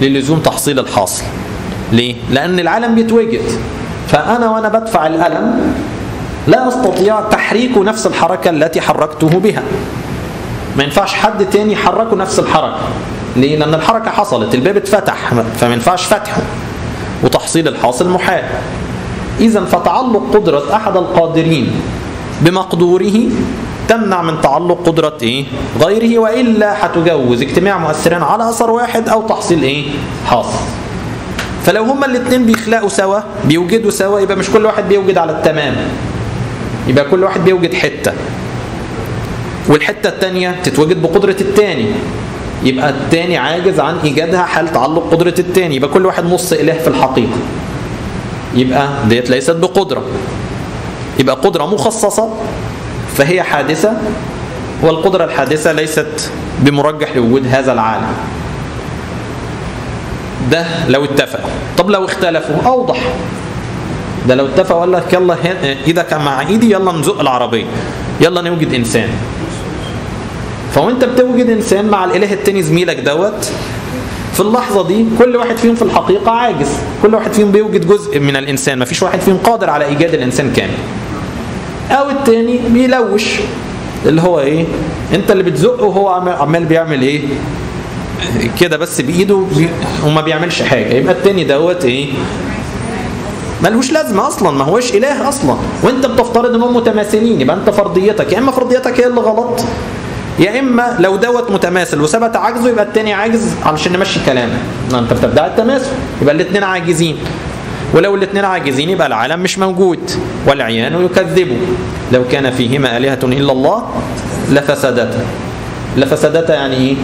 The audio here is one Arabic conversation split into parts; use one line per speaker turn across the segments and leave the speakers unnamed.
للزوم تحصيل الحاصل. ليه؟ لأن العالم بيتوجد. فأنا وأنا بدفع الألم لا أستطيع تحريك نفس الحركة التي حركته بها. ما ينفعش حد تاني يحركه نفس الحركة. ليه؟ لأن الحركة حصلت الباب اتفتح فما ينفعش فتحه وتحصيل الحاصل محال. إذا فتعلق قدرة أحد القادرين بمقدوره تمنع من تعلق قدرة إيه؟ غيره وإلا هتجوز اجتماع مؤثرين على أثر واحد أو تحصيل إيه؟ حاصل. فلو هما الاثنين بيخلقوا سوا بيوجدوا سوا يبقى مش كل واحد بيوجد على التمام. يبقى كل واحد بيوجد حتة. والحتة التانية تتوجد بقدرة التاني. يبقى التاني عاجز عن إيجادها حال تعلق قدرة التاني. يبقى كل واحد نص إله في الحقيقة. يبقى ديت ليست بقدرة. يبقى قدرة مخصصة فهي حادثة والقدرة الحادثة ليست بمرجح لوجود هذا العالم. ده لو اتفقوا طب لو اختلفوا أوضح. ده لو اتفقوا قال لك يلا إيدك مع إيدي يلا نزق العربية. يلا نوجد إنسان. فوأنت بتوجد إنسان مع الإله التاني زميلك دوت في اللحظة دي كل واحد فيهم في الحقيقة عاجز. كل واحد فيهم بيوجد جزء من الإنسان. مفيش واحد فيهم قادر على إيجاد الإنسان كامل. أو التاني بيلوش. اللي هو إيه؟ أنت اللي بتزقه وهو عمال بيعمل إيه؟ كده بس بإيده بي... وما بيعملش حاجة. يبقى التاني دوت إيه؟ ملهوش لازمة أصلا ما هوش إله أصلا. وأنت بتفترض أنهم متماثلين يبقى أنت فرضيتك. يا إما فرضيتك هي اللي غلط يا إما لو دوت متماثل وثبت عجزه يبقى التاني عاجز علشان نمشي كلامك أنت بتبدأ التماثل يبقى الاثنين عاجزين. ولو الاثنين عاجزين يبقى العالم مش موجود والعيان يكذبه لو كان فيهما آلهة إلا الله لفسدتا لفسدتا يعني إيه؟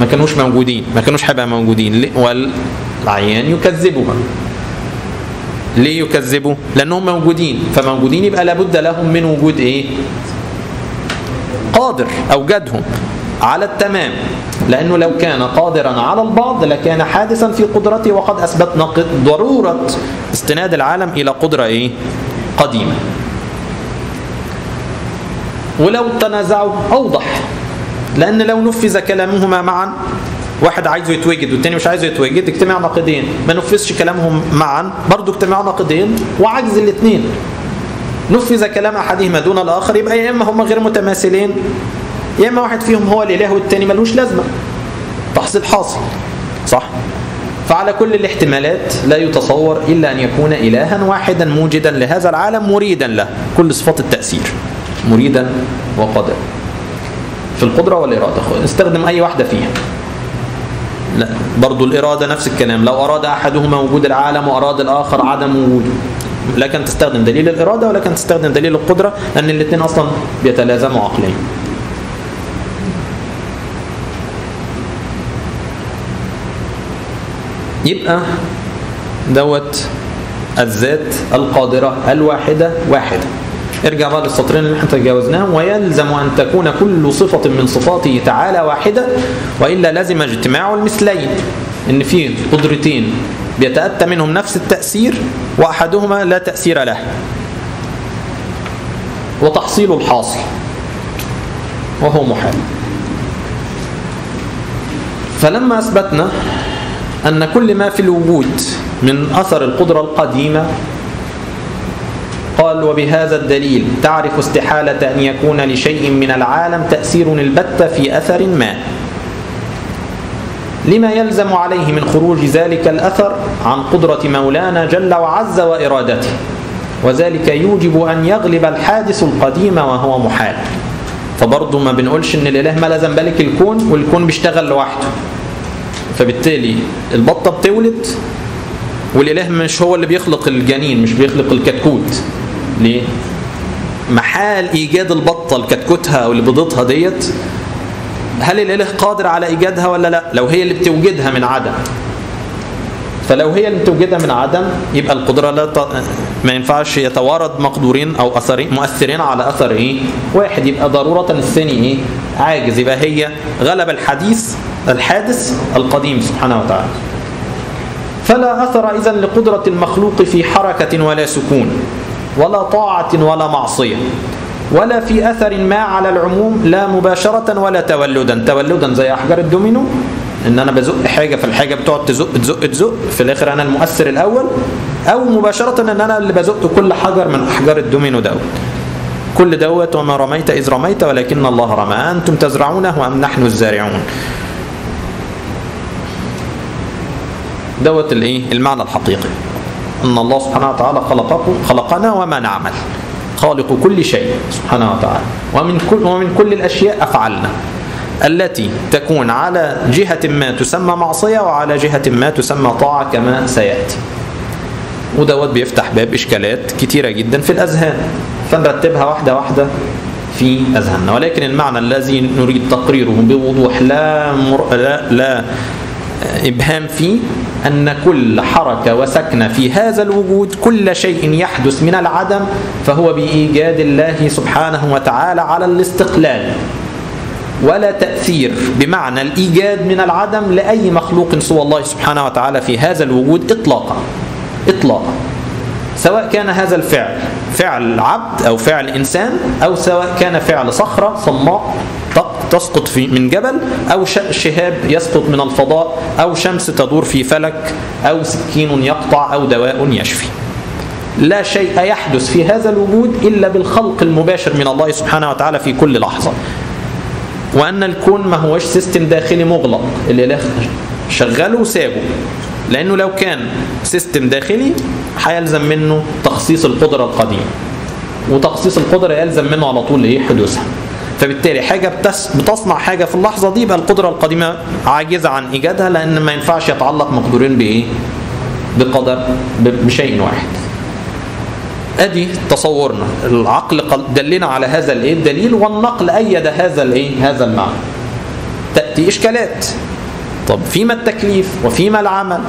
ما كانوش موجودين ما كانوش هيبقى موجودين. والعيان يكذبها. ليه يكذبوا لأنهم موجودين. فموجودين يبقى لابد لهم من وجود إيه؟ قادر أوجدهم على التمام. لأنه لو كان قادرا على البعض لكان حادثا في قدرته وقد أثبتنا ضرورة استناد العالم إلى قدرة إيه؟ قديمة. ولو تنازعوا أوضح. لأن لو نفذ كلامهما معا واحد عايزه يتوجد والتاني مش عايزه يتوجد اجتماع ناقدين. ما نفذش كلامهم معا برضو اجتماع ناقدين وعجز الاثنين نفذ كلام أحدهما دون الآخر يبقى يا إما هم غير متماثلين يا إما واحد فيهم هو الاله والتاني ملوش لازمة. تحصيل حاصل. صح؟ فعلى كل الاحتمالات لا يتصور إلا أن يكون إلها واحدا موجدا لهذا العالم مريدا له. كل صفات التأثير. مريدا وقادر في القدرة والإرادة. استخدم أي واحدة فيها. لا برضو الإرادة نفس الكلام. لو أراد أحدهما وجود العالم وأراد الآخر عدم وجوده لكن تستخدم دليل الإرادة ولكن تستخدم دليل القدرة لأن الاثنين أصلا بيتلازموا عقليا يبقى دوت الذات القادرة الواحدة واحدة. ارجع بقى للسطرين اللي إحنا تجاوزناهم. ويلزم أن تكون كل صفة من صفاته تعالى واحدة وإلا لزم اجتماع المثلين إن في قدرتين بيتأتى منهم نفس التأثير وأحدهما لا تأثير له. وتحصيل الحاصل وهو محال. فلما أثبتنا أن كل ما في الوجود من أثر القدرة القديمة قال وبهذا الدليل تعرف استحالة أن يكون لشيء من العالم تأثير البتة في أثر ما. لما يلزم عليه من خروج ذلك الأثر عن قدرة مولانا جل وعز وإرادته وذلك يوجب أن يغلب الحادث القديم وهو محال. فبرضه ما بنقولش إن الإله ما لازم بالك الكون والكون بيشتغل لوحده. فبالتالي البطة بتولد والإله مش هو اللي بيخلق الجنين مش بيخلق الكتكوت. ليه؟ محال إيجاد البطة لكتكوتها أو لبيضتها ديت هل الإله قادر على إيجادها ولا لا؟ لو هي اللي بتوجدها من عدم. فلو هي اللي بتوجدها من عدم يبقى القدرة لا ت... ما ينفعش يتوارد مقدورين أو أثرين مؤثرين على أثر إيه؟ واحد. يبقى ضرورة الثاني إيه؟ عاجز. يبقى هي غلب الحديث الحادث القديم سبحانه وتعالى. فلا أثر إذن لقدرة المخلوق في حركة ولا سكون ولا طاعة ولا معصية ولا في أثر ما على العموم لا مباشرة ولا تولدا. تولدا زي أحجار الدومينو. إن أنا بزق حاجة فالحاجه بتقعد تزق تزق تزق. في الآخر أنا المؤثر الأول. أو مباشرة إن أنا اللي بزق كل حجر من أحجار الدومينو دوت. كل دوت وما رميت إذ رميت ولكن الله رمى. أنتم تزرعونه أم نحن الزارعون؟ دوت الايه؟ المعنى الحقيقي. إن الله سبحانه وتعالى خلقكم خلقنا وما نعمل. خالق كل شيء سبحانه وتعالى. ومن كل ومن كل الأشياء أفعلنا. التي تكون على جهة ما تسمى معصية وعلى جهة ما تسمى طاعة كما سيأتي. ودوت بيفتح باب إشكالات كتيرة جدا في الأذهان. فنرتبها واحدة واحدة في أذهاننا. ولكن المعنى الذي نريد تقريره بوضوح لا, مر... لا, لا إبهام فيه أن كل حركة وسكنة في هذا الوجود كل شيء يحدث من العدم فهو بإيجاد الله سبحانه وتعالى على الاستقلال. ولا تأثير بمعنى الإيجاد من العدم لأي مخلوق سوى الله سبحانه وتعالى في هذا الوجود إطلاقا إطلاقا. سواء كان هذا الفعل فعل عبد أو فعل إنسان أو سواء كان فعل صخرة صماء تسقط في من جبل أو شهاب يسقط من الفضاء أو شمس تدور في فلك أو سكين يقطع أو دواء يشفي. لا شيء يحدث في هذا الوجود إلا بالخلق المباشر من الله سبحانه وتعالى في كل لحظة. وأن الكون ما هوش system داخلي مغلق اللي شغله وسابه. لأنه لو كان system داخلي هيلزم منه تخصيص القدرة القديمة. وتخصيص القدرة يلزم منه على طول إيه حدوثها فبالتالي حاجة بتس بتصنع حاجة في اللحظة دي يبقى القدرة القديمة عاجزة عن إيجادها لأن ما ينفعش يتعلق مقدورين بإيه؟ بقدر بشيء واحد. أدي تصورنا. العقل دلنا على هذا الإيه؟ الدليل والنقل أيد هذا الإيه؟ هذا المعنى. تأتي إشكالات. طب فيما التكليف وفيما العمل؟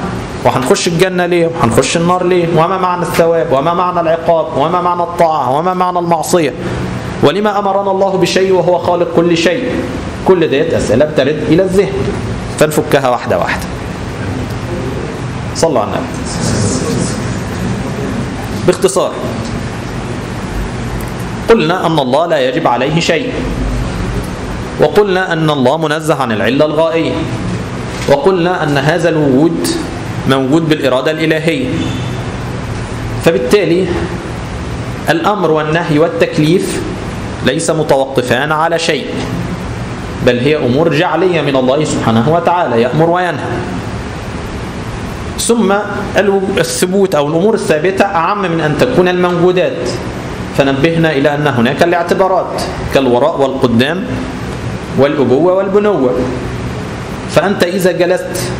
وهنخش الجنة ليه؟ وهنخش النار ليه؟ وما معنى الثواب؟ وما معنى العقاب؟ وما معنى الطاعة؟ وما معنى المعصية؟ ولما أمرنا الله بشيء وهو خالق كل شيء. كل ديت أسئلة بترد إلى الذهن. فنفكها واحدة واحدة. صلوا على النبي. باختصار. قلنا أن الله لا يجب عليه شيء. وقلنا أن الله منزه عن العلة الغائية. وقلنا أن هذا الوجود موجود بالإرادة الإلهية. فبالتالي الأمر والنهي والتكليف ليس متوقفان على شيء بل هي أمور جعلية من الله سبحانه وتعالى يأمر وينهى. ثم الثبوت أو الأمور الثابتة أعم من أن تكون الموجودات فنبهنا إلى أن هناك الاعتبارات كالوراء والقدام والأبوة والبنوة. فأنت إذا جلست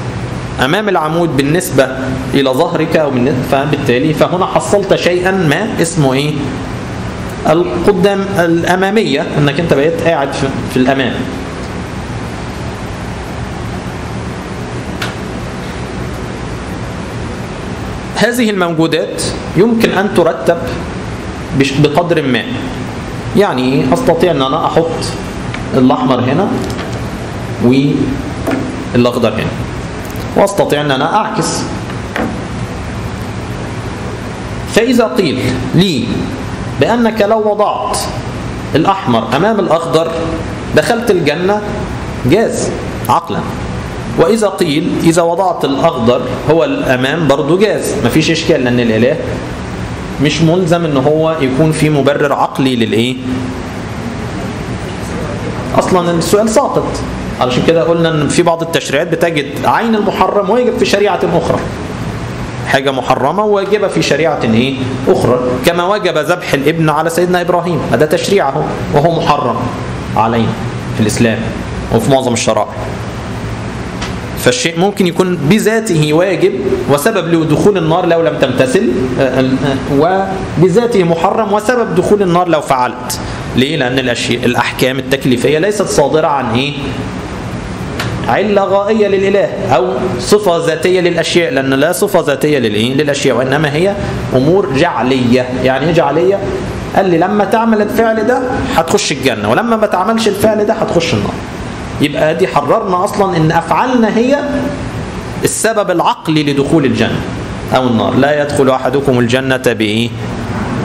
أمام العمود بالنسبة إلى ظهرك أو فبالتالي فهنا حصلت شيئا ما اسمه إيه؟ القدام الأمامية أنك أنت بقيت قاعد في, الأمام. هذه الموجودات يمكن أن ترتب بقدر ما. يعني أستطيع أن أنا أحط الأحمر هنا والأخضر هنا. وأستطيع أن أنا أعكس. فإذا قيل لي بأنك لو وضعت الأحمر أمام الأخضر دخلت الجنة جاز عقلا. وإذا قيل إذا وضعت الأخضر هو الأمام برضو جاز. مفيش إشكال لأن الإله مش ملزم إن هو يكون في مبرر عقلي للإيه؟ أصلا السؤال ساقط. علشان كده قلنا إن في بعض التشريعات بتجد عين المحرم واجب في شريعة أخرى. حاجة محرمة واجبه في شريعة إيه؟ أخرى. كما وجب ذبح الابن على سيدنا إبراهيم. هذا تشريعه وهو محرم علينا في الإسلام وفي معظم الشرائع. فالشيء ممكن يكون بذاته واجب وسبب لدخول النار لو لم تمتثل وبذاته محرم وسبب دخول النار لو فعلت. ليه؟ لأن الأشياء الأحكام التكليفية ليست صادرة عن إيه؟ علة غائية للإله. أو صفة ذاتية للأشياء لأن لا صفة ذاتية للإيه؟ للأشياء وإنما هي أمور جعلية. يعني إيه جعلية؟ قال لي لما تعمل الفعل ده هتخش الجنة ولما ما تعملش الفعل ده هتخش النار. يبقى دي حررنا أصلا إن أفعالنا هي السبب العقلي لدخول الجنة أو النار. لا يدخل أحدكم الجنة بإيه؟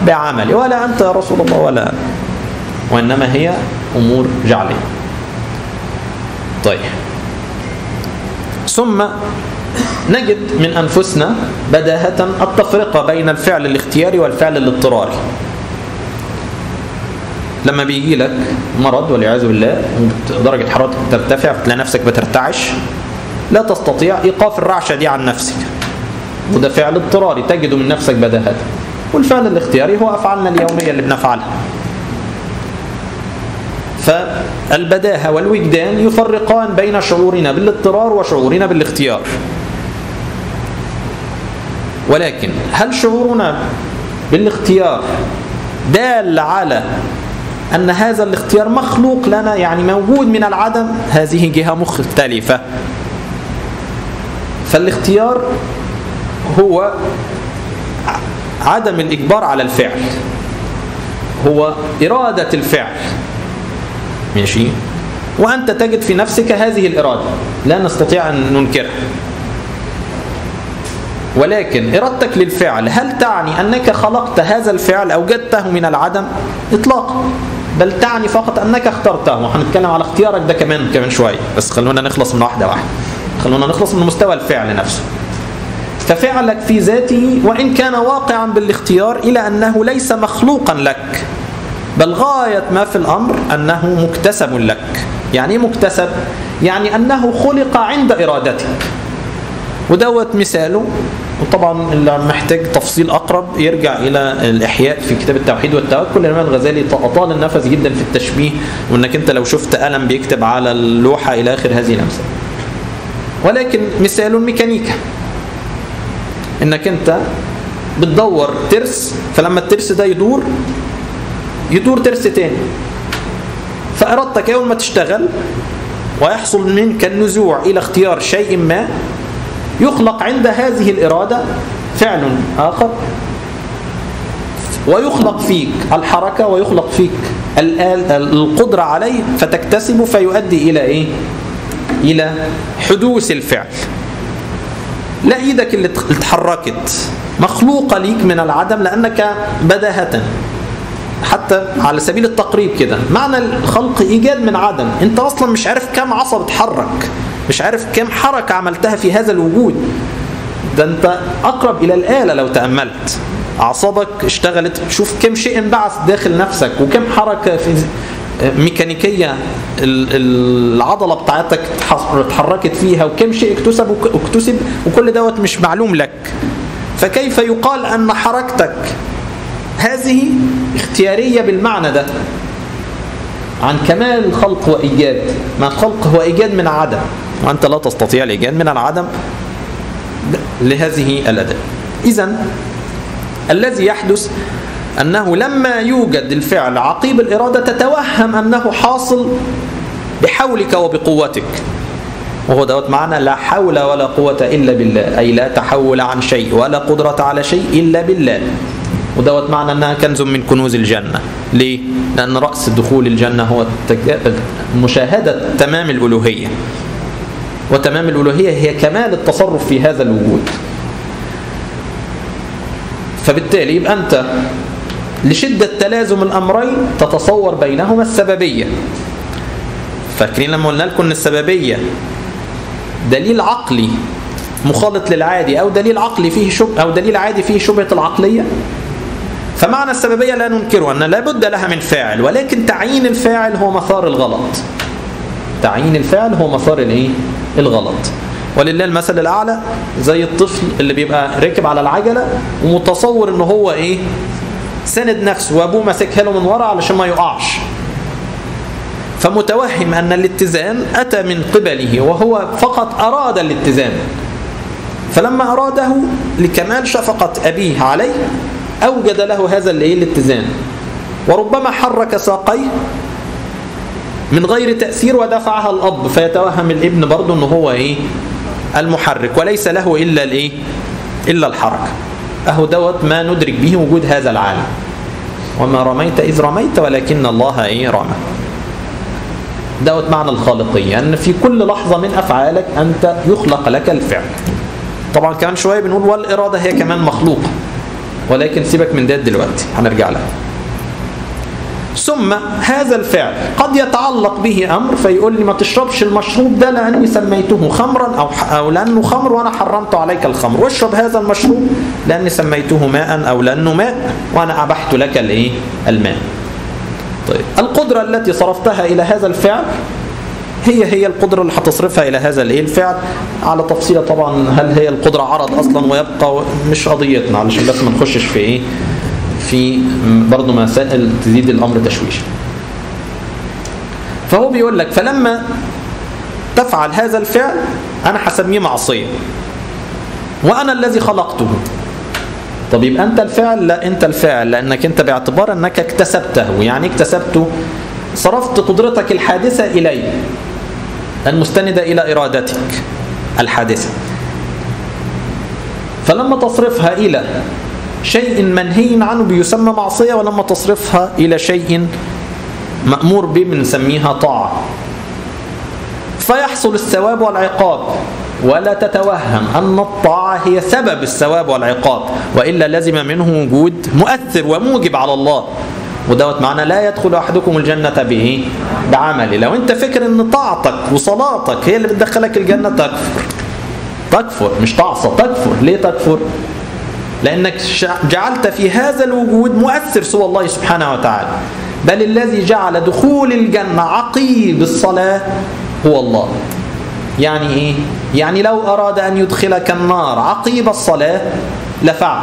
بعمله ولا أنت يا رسول الله ولا أنا. وإنما هي أمور جعلية. طيب. ثم نجد من أنفسنا بداهة التفرقة بين الفعل الاختياري والفعل الاضطراري. لما بيجي لك مرض والعياذ بالله درجة حرارتك ترتفع تلاقي نفسك بترتعش لا تستطيع إيقاف الرعشة دي عن نفسك. وده فعل اضطراري تجده من نفسك بداهة. والفعل الاختياري هو أفعالنا اليومية اللي بنفعلها. فالبداهة والوجدان يفرقان بين شعورنا بالاضطرار وشعورنا بالاختيار. ولكن هل شعورنا بالاختيار دال على أن هذا الاختيار مخلوق لنا يعني موجود من العدم؟ هذه جهة مختلفة. فالاختيار هو عدم الإجبار على الفعل. هو إرادة الفعل. ماشي؟ وأنت تجد في نفسك هذه الإرادة. لا نستطيع أن ننكرها. ولكن إرادتك للفعل هل تعني أنك خلقت هذا الفعل أوجدته من العدم؟ إطلاقا. بل تعني فقط أنك اخترته. وهنتكلم على اختيارك ده كمان كمان شوية. بس خلونا نخلص من واحدة واحدة. خلونا نخلص من مستوى الفعل نفسه. ففعلك في ذاته وإن كان واقعا بالاختيار إلى أنه ليس مخلوقا لك. بل غاية ما في الأمر أنه مكتسب لك. يعني إيه مكتسب؟ يعني أنه خلق عند إرادتك. ودوت مثاله. وطبعا اللي محتاج تفصيل أقرب يرجع إلى الإحياء في كتاب التوحيد والتوكل. الإمام الغزالي أطال النفس جدا في التشبيه. وإنك أنت لو شفت قلم بيكتب على اللوحة إلى آخر هذه الأمثال ولكن مثال ميكانيكا. إنك أنت بتدور ترس فلما الترس ده يدور يدور ترس تاني. فإرادتك أول ما تشتغل ويحصل منك النزوع إلى اختيار شيء ما يخلق عند هذه الإرادة فعل آخر. ويخلق فيك الحركة ويخلق فيك القدرة عليه فتكتسب فيؤدي إلى إيه؟ إلى حدوث الفعل. لا إيدك اللي اتحركت مخلوقة ليك من العدم لأنك بداهة. حتى على سبيل التقريب كده. معنى الخلق إيجاد من عدم. أنت أصلا مش عارف كم عصب اتحرك مش عارف كم حركة عملتها في هذا الوجود. ده أنت أقرب إلى الآلة لو تأملت. أعصابك اشتغلت. شوف كم شيء انبعث داخل نفسك وكم حركة في ميكانيكية العضلة بتاعتك اتحركت فيها وكم شيء اكتسب واكتسب وكل دوت مش معلوم لك. فكيف يقال أن حركتك هذه اختيارية بالمعنى ده. عن كمال الخلق وإيجاد. ما الخلق هو إيجاد من عدم. وأنت لا تستطيع الإيجاد من العدم لهذه الأداة. إذا الذي يحدث أنه لما يوجد الفعل عقيب الإرادة تتوهم أنه حاصل بحولك وبقوتك. وهو دوت معنى لا حول ولا قوة إلا بالله. أي لا تحول عن شيء ولا قدرة على شيء إلا بالله. ودوت معنى أنها كنز من كنوز الجنة. ليه؟ لأن رأس دخول الجنة هو مشاهدة تمام الألوهية. وتمام الألوهية هي كمال التصرف في هذا الوجود. فبالتالي يبقى أنت لشدة تلازم الأمرين تتصور بينهما السببية. فاكرين لما قلنا لكم أن السببية دليل عقلي مخالط للعادي أو دليل عقلي فيه شب أو دليل عادي فيه شبهة العقلية؟ فمعنى السببية لا ننكره أن لا بد لها من فاعل ولكن تعيين الفاعل هو مثار الغلط. تعيين الفعل هو مسار الايه الغلط. ولله المثل الأعلى زي الطفل اللي بيبقى راكب على العجلة ومتصور إن هو إيه؟ سند نفسه وأبوه ماسكها له من ورا علشان ما يقعش. فمتوهم أن الاتزان أتى من قبله وهو فقط أراد الاتزان. فلما أراده لكمال شفقة أبيه عليه أوجد له هذا الاتزان. وربما حرك ساقيه من غير تأثير ودفعها الأب. فيتوهم الابن برضه أنه هو إيه؟ المحرك. وليس له إلا الإيه؟ إلا الحركة أهو دوت ما ندرك به وجود هذا العالم. وما رميت إذ رميت ولكن الله إيه؟ رمى. دوت معنى الخالقية أن في كل لحظة من أفعالك أنت يخلق لك الفعل. طبعا كمان شوية بنقول والإرادة هي كمان مخلوقة ولكن سيبك من ده دلوقتي هنرجع لها. ثم هذا الفعل قد يتعلق به أمر فيقول لي ما تشربش المشروب ده لأني سميته خمرا أو, أو لأنه خمر وأنا حرمت عليك الخمر. واشرب هذا المشروب لأني سميته ماء أو لأنه ماء وأنا أبحت لك الإيه؟ الماء. طيب القدرة التي صرفتها إلى هذا الفعل هي هي القدرة اللي هتصرفها إلى هذا الإيه الفعل على تفصيل طبعا هل هي القدرة عرض أصلا ويبقى مش قضيتنا علشان بس ما نخشش في إيه؟ في برضه مسائل تزيد الأمر تشويشا فهو بيقول لك فلما تفعل هذا الفعل أنا هسميه معصية. وأنا الذي خلقته. طب يبقى أنت الفعل؟ لا أنت الفاعل لأنك أنت باعتبار أنك اكتسبته. يعني اكتسبته صرفت قدرتك الحادثة إلي المستندة إلى إرادتك الحادثة. فلما تصرفها إلى شيء منهي عنه بيسمى معصية ولما تصرفها إلى شيء مأمور به بنسميها طاعة. فيحصل الثواب والعقاب ولا تتوهم أن الطاعة هي سبب الثواب والعقاب وإلا لزم منه وجود مؤثر وموجب على الله. ودوت معنى لا يدخل أحدكم الجنة به بعمله. لو أنت فكر أن طاعتك وصلاتك هي اللي بتدخلك الجنة تكفر تكفر مش تعصى تكفر. ليه تكفر؟ لأنك جعلت في هذا الوجود مؤثر سوى الله سبحانه وتعالى. بل الذي جعل دخول الجنة عقيب الصلاة هو الله. يعني إيه؟ يعني لو أراد أن يدخلك النار عقيب الصلاة لفعل.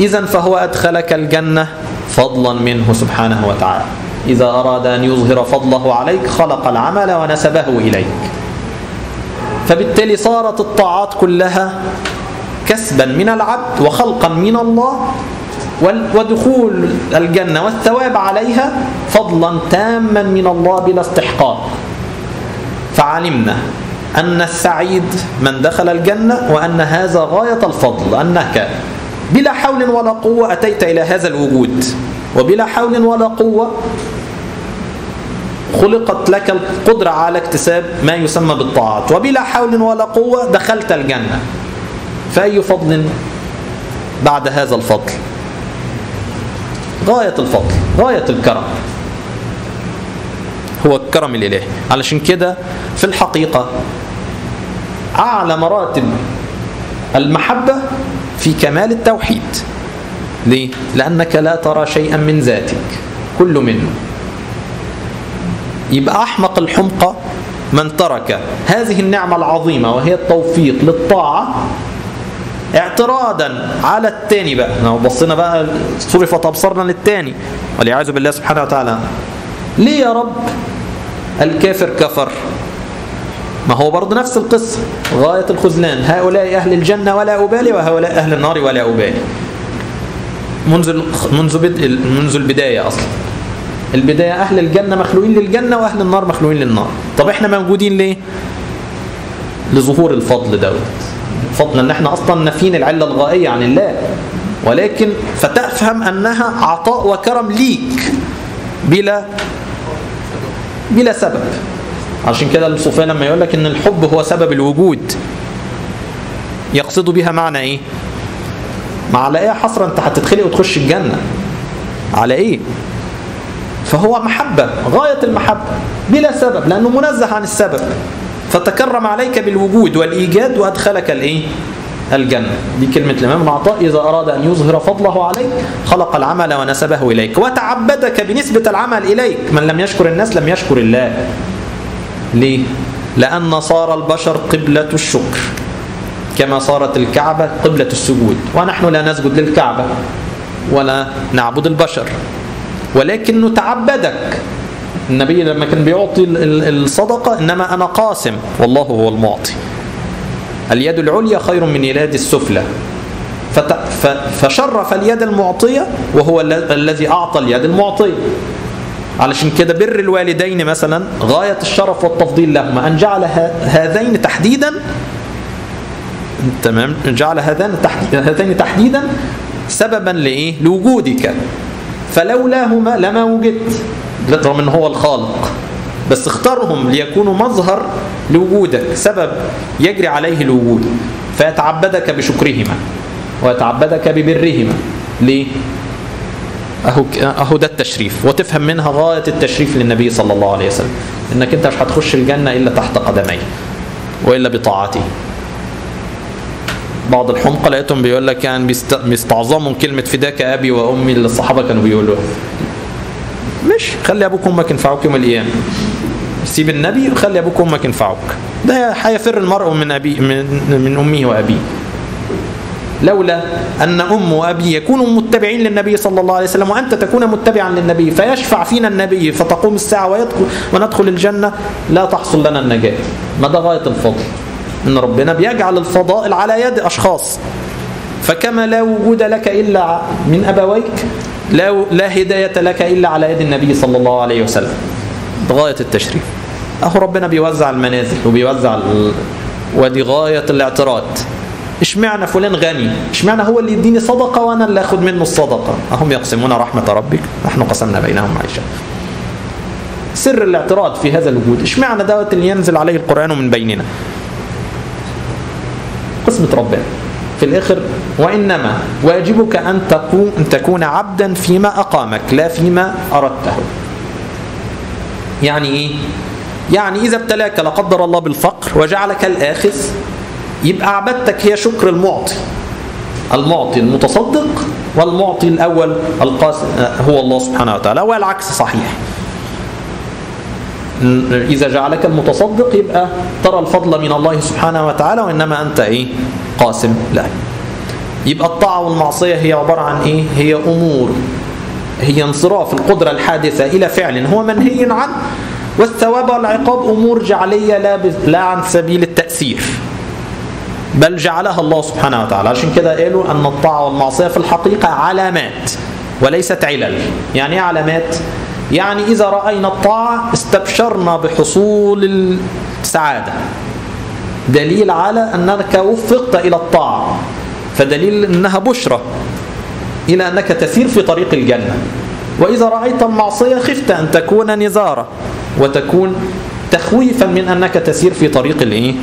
إذا فهو أدخلك الجنة فضلا منه سبحانه وتعالى. إذا أراد أن يظهر فضله عليك خلق العمل ونسبه إليك. فبالتالي صارت الطاعات كلها كسبا من العبد وخلقا من الله ودخول الجنة والثواب عليها فضلا تاما من الله بلا استحقاق. فعلمنا أن السعيد من دخل الجنة وأن هذا غاية الفضل أنك بلا حول ولا قوة أتيت إلى هذا الوجود. وبلا حول ولا قوة خلقت لك القدرة على اكتساب ما يسمى بالطاعات. وبلا حول ولا قوة دخلت الجنة. فأي فضل بعد هذا الفضل؟ غاية الفضل غاية الكرم. هو الكرم الإلهي. علشان كده في الحقيقة أعلى مراتب المحبة في كمال التوحيد. ليه؟ لأنك لا ترى شيئا من ذاتك كل منه. يبقى أحمق الحمقى من ترك هذه النعمة العظيمة وهي التوفيق للطاعة اعتراضا على التاني بقى. لو بصينا بقى صرفت أبصرنا للتاني. والعياذ بالله سبحانه وتعالى. ليه يا رب؟ الكافر كفر. ما هو برضه نفس القصة. غاية الخذلان. هؤلاء أهل الجنة ولا أبالي وهؤلاء أهل النار ولا أبالي. منذ منذ بدء منذ البداية أصلا. البداية أهل الجنة مخلوقين للجنة وأهل النار مخلوقين للنار. طب إحنا موجودين ليه؟ لظهور الفضل دوت. فضلا ان إحنا أصلا نافين العلة الغائية عن الله. ولكن فتفهم أنها عطاء وكرم ليك بلا بلا سبب. عشان كده الصوفيه لما يقول لك إن الحب هو سبب الوجود يقصدوا بها معنى إيه؟ على إيه حسرة أنت هتدخلي وتخش الجنة؟ على إيه؟ فهو محبة غاية المحبة بلا سبب لأنه منزه عن السبب. فتكرم عليك بالوجود والإيجاد وأدخلك الإيه؟ الجنة. دي كلمة الإمام العطاء إذا أراد أن يظهر فضله عليك خلق العمل ونسبه إليك. وتعبدك بنسبة العمل إليك. من لم يشكر الناس لم يشكر الله. ليه؟ لأن صار البشر قبلة الشكر كما صارت الكعبة قبلة السجود ونحن لا نسجد للكعبة ولا نعبد البشر. ولكن نتعبدك. النبي لما كان بيعطي الصدقة إنما أنا قاسم والله هو المعطي. اليد العليا خير من اليد السفلى. فشرف اليد المعطية وهو الذي أعطى اليد المعطية. علشان كده بر الوالدين مثلا غاية الشرف والتفضيل لهما أن جعل هذين تحديدا تمام؟ جعل هذين هذين تحديدا سببا لإيه؟ لوجودك. فلولاهما لما وجدت. رغم ان هو الخالق. بس اختارهم ليكونوا مظهر لوجودك. سبب يجري عليه الوجود. فيتعبدك بشكرهما. ويتعبدك ببرهما. ليه؟ أهو أهو ده التشريف. وتفهم منها غاية التشريف للنبي صلى الله عليه وسلم. إنك أنت مش هتخش الجنة إلا تحت قدميه وإلا بطاعته. بعض الحمقى لقيتهم بيقول لك يعني بيست- بيستعظموا كلمة فداك أبي وأمي اللي الصحابة كانوا بيقولوها. مش خلي أبوك وأمك ينفعوك يوم القيامة. سيب النبي وخلي أبوك وأمك ينفعوك. ده هيفر المرء من ابي من من أمه وأبيه. لولا أن أم وأبي يكونوا متبعين للنبي صلى الله عليه وسلم وأنت تكون متبعا للنبي فيشفع فينا النبي فتقوم الساعة ويدخل وندخل الجنة لا تحصل لنا النجاة. ما ده غاية الفضل. إن ربنا بيجعل الفضائل على يد أشخاص. فكما لا وجود لك إلا من أبويك لا, لا هداية لك إلا على يد النبي صلى الله عليه وسلم. غاية التشريف. أهو ربنا بيوزع المنازل وبيوزع ال... ودي غاية الاعتراض. اشمعنى فلان غني؟ اشمعنى هو اللي يديني صدقة وأنا اللي اخد منه الصدقة؟ أهم يقسمون رحمة ربك نحن قسمنا بينهم معيشة سر الاعتراض في هذا الوجود اشمعنى دوت اللي ينزل عليه القرآن من بيننا؟ قسمة ربنا. في الآخر وإنما واجبك أن تكون, أن تكون عبدا فيما أقامك لا فيما أردته. يعني إيه؟ يعني إذا ابتلاك لا قدر الله بالفقر وجعلك الآخذ يبقى عبادتك هي شكر المعطي. المعطي المتصدق والمعطي الأول القاسم هو الله سبحانه وتعالى والعكس صحيح. إذا جعلك المتصدق يبقى ترى الفضل من الله سبحانه وتعالى وإنما أنت إيه؟ قاسم لا. يبقى الطاعة والمعصية هي عبارة عن إيه؟ هي أمور. هي انصراف القدرة الحادثة إلى فعل. هو منهي عنه والثواب والعقاب أمور جعلية لا, لا عن سبيل التأثير. بل جعلها الله سبحانه وتعالى. عشان كده قالوا أن الطاعة والمعصية في الحقيقة علامات وليست علل. يعني إيه علامات؟ يعني إذا رأينا الطاعة استبشرنا بحصول السعادة. دليل على أنك وفقت إلى الطاعة. فدليل أنها بشرة إلى أنك تسير في طريق الجنة. وإذا رأيت المعصية خفت أن تكون نزارة. وتكون تخويفا من أنك تسير في طريق الإيه؟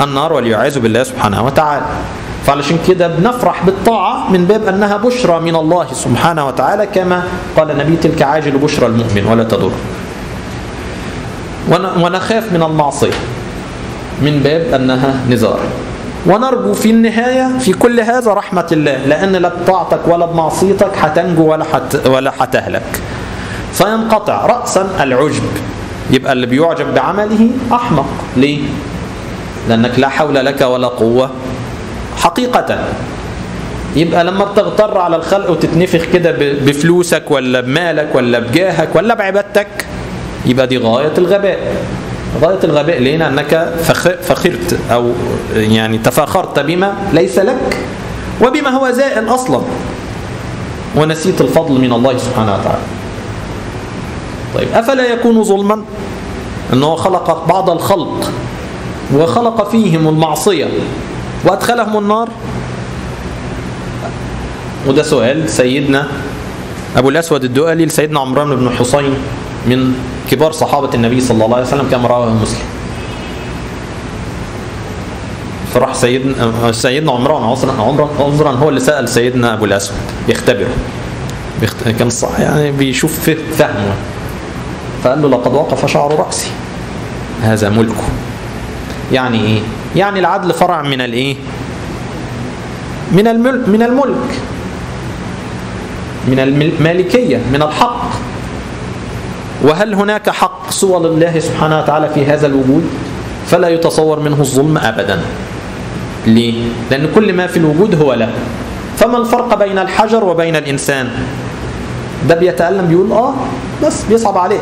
النار والعياذ بالله سبحانه وتعالى. فعلشان كده بنفرح بالطاعة من باب أنها بشرى من الله سبحانه وتعالى كما قال النبي تلك عاجل بشرى المؤمن ولا تضر. ونخاف من المعصية من باب أنها نزار. ونرجو في النهاية في كل هذا رحمة الله لأن لا بطاعتك ولا بمعصيتك هتنجو ولا حت ولا هتهلك فينقطع رأسا العجب. يبقى اللي بيعجب بعمله أحمق. ليه؟ لأنك لا حول لك ولا قوة. حقيقة. يبقى لما بتغتر على الخلق وتتنفخ كده بفلوسك ولا بمالك ولا بجاهك ولا بعبادتك يبقى دي غاية الغباء. غاية الغباء ليه؟ أنك فخرت أو يعني تفاخرت بما ليس لك وبما هو زائل أصلا. ونسيت الفضل من الله سبحانه وتعالى. طيب أفلا يكون ظلما؟ أنه خلق بعض الخلق. وخلق فيهم المعصية. وأدخلهم النار. وده سؤال سيدنا أبو الأسود الدؤلي لسيدنا عمران بن حسين من كبار صحابة النبي صلى الله عليه وسلم كما رواه مسلم. فراح سيدنا سيدنا عمران عمران عذرا هو اللي سأل سيدنا أبو الأسود. يختبره. كان صح يعني بيشوف فهمه. فقال له لقد وقف شعر رأسي. هذا ملكه. يعني إيه؟ يعني العدل فرع من الايه من الملك من الملك. من المالكية من الحق. وهل هناك حق سوى لله سبحانه وتعالى في هذا الوجود؟ فلا يتصور منه الظلم أبدا. ليه؟ لأن كل ما في الوجود هو له. فما الفرق بين الحجر وبين الإنسان؟ ده بيتألم بيقول آه بس بيصعب عليك.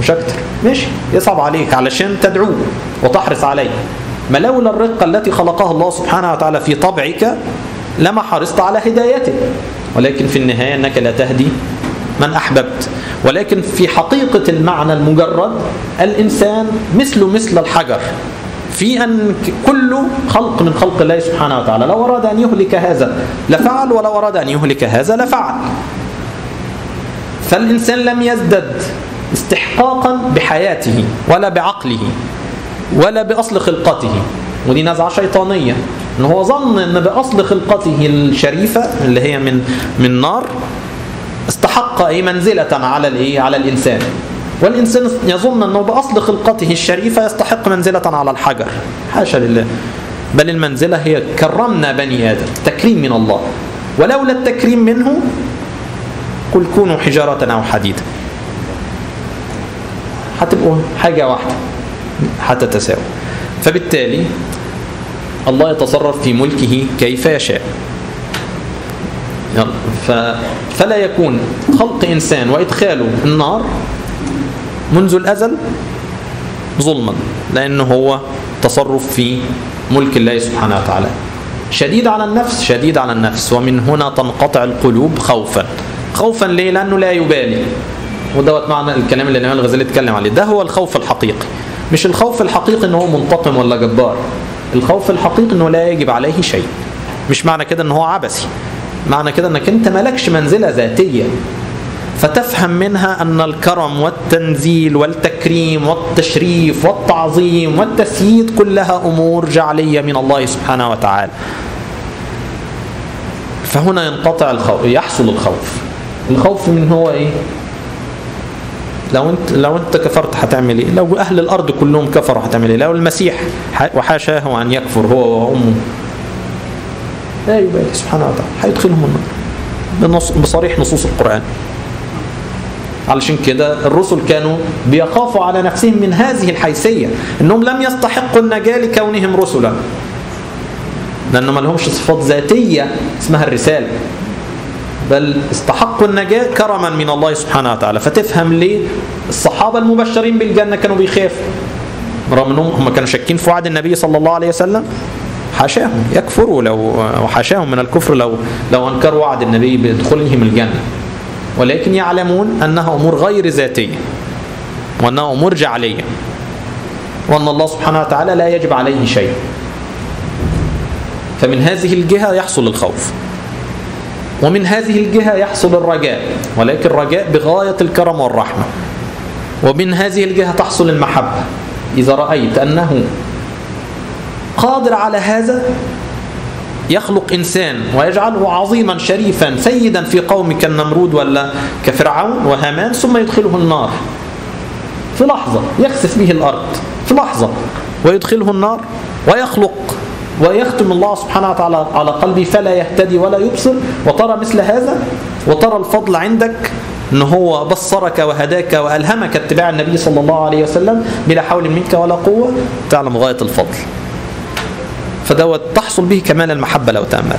مش أكتر. ماشي. يصعب عليك. علشان تدعوه وتحرص عليه. ما لولا الرقة التي خلقها الله سبحانه وتعالى في طبعك لما حرصت على هدايته ولكن في النهاية أنك لا تهدي من أحببت. ولكن في حقيقة المعنى المجرد الإنسان مثل مثل الحجر. في أن كل خلق من خلق الله سبحانه وتعالى لو أراد أن يهلك هذا لفعل ولو أراد أن يهلك هذا لفعل. فالإنسان لم يزدد استحقاقا بحياته ولا بعقله ولا بأصل خلقته. ودي نزعة شيطانية. ان هو ظن إن بأصل خلقته الشريفة اللي هي من من نار استحق أي منزلة على الإيه على الإنسان. والإنسان يظن أنه بأصل خلقته الشريفة يستحق منزلة على الحجر. حاشا لله. بل المنزلة هي كرمنا بني آدم تكريم من الله. ولولا التكريم منه قل كونوا حجارة أو حديدا هتبقوا حاجة واحدة حتى تساوي فبالتالي الله يتصرف في ملكه كيف يشاء. فلا يكون خلق إنسان وإدخاله النار منذ الأزل ظلما لأنه هو تصرف في ملك الله سبحانه وتعالى. شديد على النفس شديد على النفس. ومن هنا تنقطع القلوب خوفا. خوفا ليه؟ لأنه لا يبالي. ودوت معنى الكلام اللي الإمام الغزالي اتكلم عليه. ده هو الخوف الحقيقي. مش الخوف الحقيقي ان هو منتقم ولا جبار. الخوف الحقيقي إنه لا يجب عليه شيء. مش معنى كده إن هو عبثي. معنى كده إنك أنت مالكش منزلة ذاتية. فتفهم منها أن الكرم والتنزيل والتكريم والتشريف والتعظيم والتسييد كلها أمور جعلية من الله سبحانه وتعالى. فهنا ينقطع الخوف يحصل الخوف. الخوف من هو إيه؟ لو انت لو أنت كفرت هتعمل إيه؟ لو أهل الأرض كلهم كفروا هتعمل إيه؟ لو المسيح وحاشاه ان يكفر هو وأمه. لا يبالي سبحانه وتعالى. هيدخلهم النار. بصريح نصوص القرآن. علشان كده الرسل كانوا بيخافوا على نفسهم من هذه الحيثية إنهم لم يستحقوا النجاة لكونهم رسلا. لأنه ما لهمش صفات ذاتية اسمها الرسالة. بل استحقوا النجاة كرما من الله سبحانه وتعالى. فتفهم ليه الصحابة المبشرين بالجنة كانوا بيخافوا. رغم إنهم هم كانوا شاكين في وعد النبي صلى الله عليه وسلم. حاشاهم يكفروا لو وحاشاهم من الكفر لو لو أنكروا وعد النبي بدخولهم الجنة. ولكن يعلمون أنها أمور غير ذاتية وأنها أمور جعلية وأن الله سبحانه وتعالى لا يجب عليه شيء. فمن هذه الجهة يحصل الخوف. ومن هذه الجهة يحصل الرجاء ولكن الرجاء بغاية الكرم والرحمة. ومن هذه الجهة تحصل المحبة. إذا رأيت أنه قادر على هذا يخلق إنسان ويجعله عظيما شريفا سيدا في قوم كالنمرود ولا كفرعون وهامان ثم يدخله النار. في لحظة يخسف به الأرض. في لحظة. ويدخله النار ويخلق. ويختم الله سبحانه وتعالى على قلبي فلا يهتدي ولا يبصر. وترى مثل هذا وترى الفضل عندك إن هو بصرك وهداك وألهمك اتباع النبي صلى الله عليه وسلم بلا حول منك ولا قوة. تعلم غاية الفضل. فدوت تحصل به كمال المحبة لو تاملت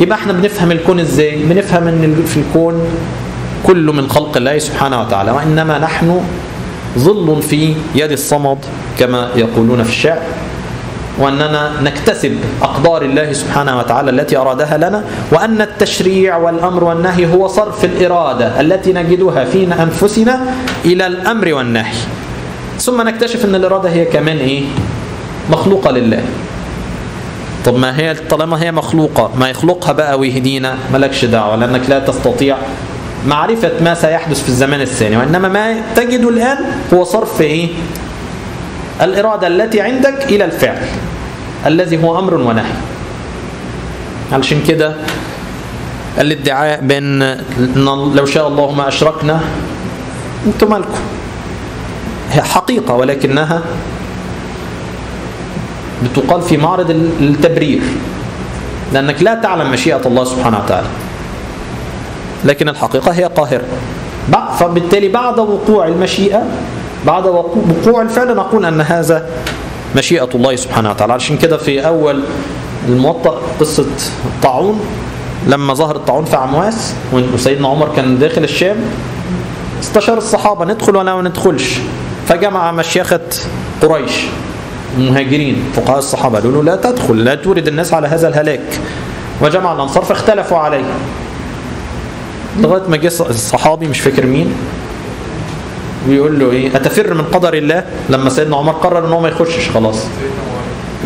يبقى إحنا بنفهم الكون إزاي؟ بنفهم إن في الكون كل من خلق الله سبحانه وتعالى وإنما نحن ظل في يد الصمد كما يقولون في الشعر. وأننا نكتسب أقدار الله سبحانه وتعالى التي أرادها لنا وأن التشريع والأمر والنهي هو صرف الإرادة التي نجدها في أنفسنا إلى الأمر والنهي. ثم نكتشف أن الإرادة هي كمان إيه؟ مخلوقة لله. طب ما هي طالما هي مخلوقة ما يخلقها بقى ويهدينا ملكش دعوة لأنك لا تستطيع معرفة ما سيحدث في الزمان الثاني وإنما ما تجد الآن هو صرف إيه؟ الإرادة التي عندك إلى الفعل. الذي هو أمر ونهي. علشان كده الادعاء بأن لو شاء الله ما أشركنا أنتم مالكم. هي حقيقة ولكنها بتقال في معرض التبرير. لأنك لا تعلم مشيئة الله سبحانه وتعالى. لكن الحقيقة هي قاهرة. فبالتالي بعد وقوع المشيئة بعد وقوع الفعل نقول أن هذا مشيئة الله سبحانه وتعالى. عشان كده في أول الموطأ قصة الطاعون لما ظهر الطاعون في عمواس وسيدنا عمر كان داخل الشام استشار الصحابة ندخل ولا ما ندخلش؟ فجمع مشيخة قريش المهاجرين فقهاء الصحابة. قالوا له لا تدخل لا تورد الناس على هذا الهلاك. وجمع الأنصار فاختلفوا عليه. لغاية ما جه الصحابي مش فاكر مين بيقول له إيه؟ أتفر من قدر الله لما سيدنا عمر قرر إن هو ما يخشش خلاص.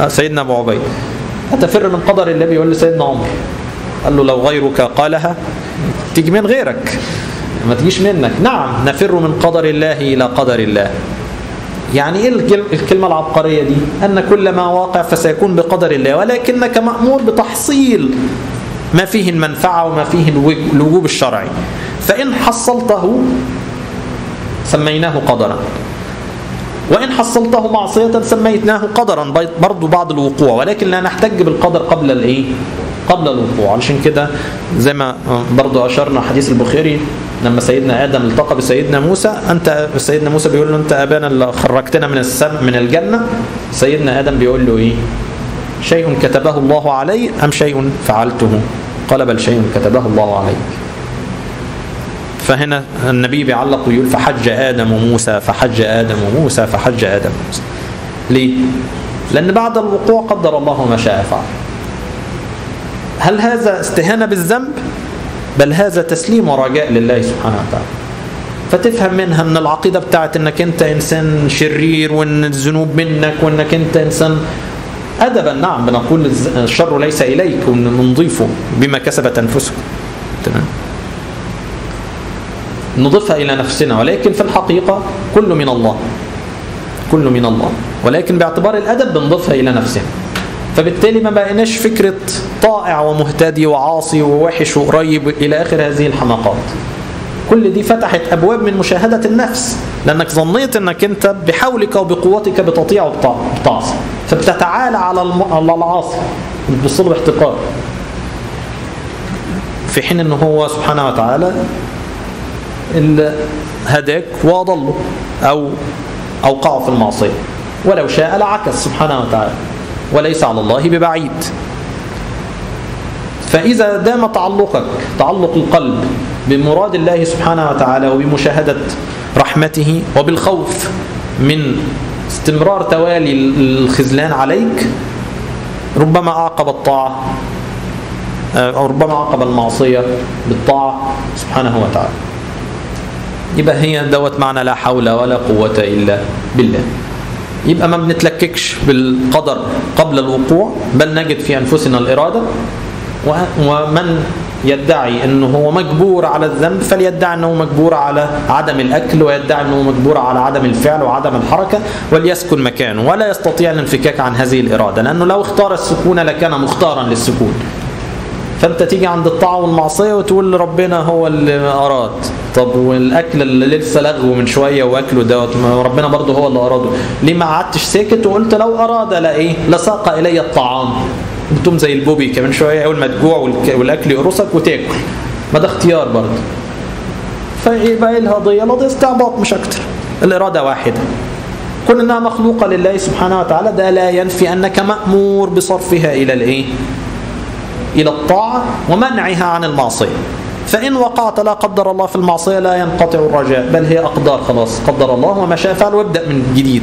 سيدنا أبو عبيد. أتفر من قدر الله؟ بيقول لسيدنا عمر. قال له لو غيرك قالها تيجي من غيرك ما تجيش منك. نعم نفر من قدر الله إلى قدر الله. يعني إيه الكلمة العبقرية دي؟ أن كل ما واقع فسيكون بقدر الله ولكنك مأمور بتحصيل ما فيه المنفعة وما فيه الوجوب الشرعي. فإن حصلته سميناه قدرا. وإن حصلته معصية سميتناه قدرا. برضو بعض الوقوع. ولكن لا نحتج بالقدر قبل الإيه؟ قبل الوقوع. علشان كده زي ما برضو أشرنا حديث البخاري لما سيدنا آدم التقى بسيدنا موسى أنت سيدنا موسى بيقول له أنت أبانا اللي خرجتنا من السم من الجنة. سيدنا آدم بيقول له إيه؟ شيء كتبه الله علي أم شيء فعلته؟ قال بل شيء كتبه الله عليك. فهنا النبي بيعلق ويقول فحج آدم موسى فحج آدم موسى فحج آدم موسى ليه؟ لأن بعد الوقوع قدر الله ما شاء فعل. هل هذا استهانة بالذنب؟ بل هذا تسليم ورجاء لله سبحانه وتعالى. فتفهم منها أن العقيدة بتاعت إنك أنت إنسان شرير وإن الذنوب منك وإنك أنت إنسان ادبا. نعم بنقول الشر ليس إليك ونضيفه بما كسبت أنفسكم. تمام؟ نضيفها إلى نفسنا ولكن في الحقيقة كل من الله كل من الله ولكن باعتبار الأدب بنضيفها إلى نفسنا. فبالتالي ما بقيناش فكرة طائع ومهتدي وعاصي ووحش وقريب إلى آخر هذه الحماقات. كل دي فتحت أبواب من مشاهدة النفس لأنك ظنيت أنك أنت بحولك وبقوتك بتطيع وبتعصي فبتتعالى على العاصي. بتبص له باحتقار في حين أنه هو سبحانه وتعالى هداك وأضله أو أوقعه في المعصية. ولو شاء لعكس سبحانه وتعالى. وليس على الله ببعيد. فإذا دام تعلقك تعلق القلب بمراد الله سبحانه وتعالى وبمشاهدة رحمته وبالخوف من استمرار توالي الخذلان عليك ربما أعقب الطاعة أو ربما عقب المعصية بالطاعة سبحانه وتعالى. يبقى هي دوت معنى لا حول ولا قوة إلا بالله. يبقى ما بنتلككش بالقدر قبل الوقوع بل نجد في أنفسنا الإرادة ومن يدعي أنه هو مجبور على الذنب فليدعي أنه مجبور على عدم الأكل ويدعي أنه مجبور على عدم الفعل وعدم الحركة وليسكن مكانه ولا يستطيع الانفكاك عن هذه الإرادة لأنه لو اختار السكون لكان مختارا للسكون. فانت تيجي عند الطاعة والمعصية وتقول ربنا هو اللي أراد. طب والأكل اللي لسه لغو من شوية وأكله دوت ربنا برضه هو اللي أراده. ليه ما قعدتش ساكت وقلت لو أراد لا إيه؟ لساق إلي الطعام. أنتم زي البوبي كمان شوية أول ما تجوع والأكل يقرصك وتاكل. ما ده اختيار برضه. فيبقى الهضية؟ الهضية استعباط مش أكتر. الإرادة واحدة. كون إنها مخلوقة لله سبحانه وتعالى ده لا ينفي أنك مأمور بصرفها إلى الإيه؟ إلى الطاعة ومنعها عن المعصية. فإن وقعت لا قدر الله في المعصية لا ينقطع الرجاء بل هي أقدار خلاص قدر الله وما شاء فعل وابدأ من جديد.